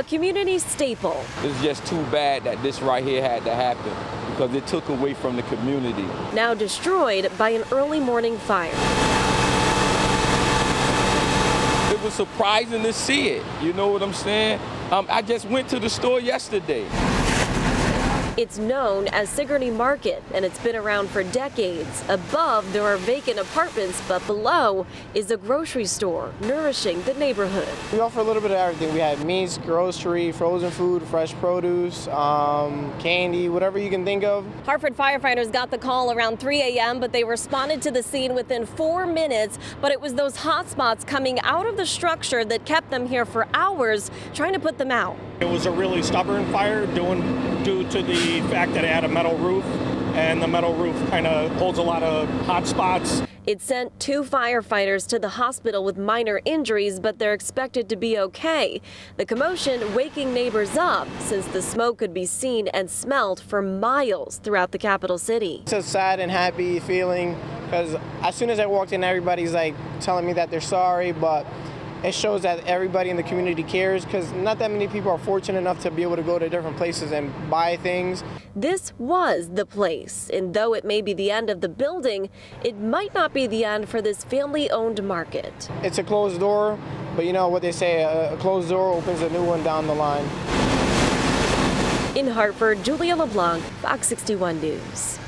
a community staple. It's just too bad that this right here had to happen because it took away from the community. Now destroyed by an early morning fire. It was surprising to see it. You know what I'm saying? Um, I just went to the store yesterday. It's known as Sigourney Market, and it's been around for decades. Above, there are vacant apartments, but below is a grocery store nourishing the neighborhood. We offer a little bit of everything. We have meats, grocery, frozen food, fresh produce, um, candy, whatever you can think of. Hartford firefighters got the call around 3 a.m., but they responded to the scene within four minutes. But it was those hot spots coming out of the structure that kept them here for hours, trying to put them out. It was a really stubborn fire due, due to the fact that it had a metal roof and the metal roof kind of holds a lot of hot spots. It sent two firefighters to the hospital with minor injuries, but they're expected to be okay. The commotion waking neighbors up since the smoke could be seen and smelled for miles throughout the capital city. It's a sad and happy feeling because as soon as I walked in, everybody's like telling me that they're sorry, but it shows that everybody in the community cares because not that many people are fortunate enough to be able to go to different places and buy things. This was the place, and though it may be the end of the building, it might not be the end for this family owned market. It's a closed door, but you know what they say a closed door opens a new one down the line. In Hartford, Julia LeBlanc, Fox 61 News.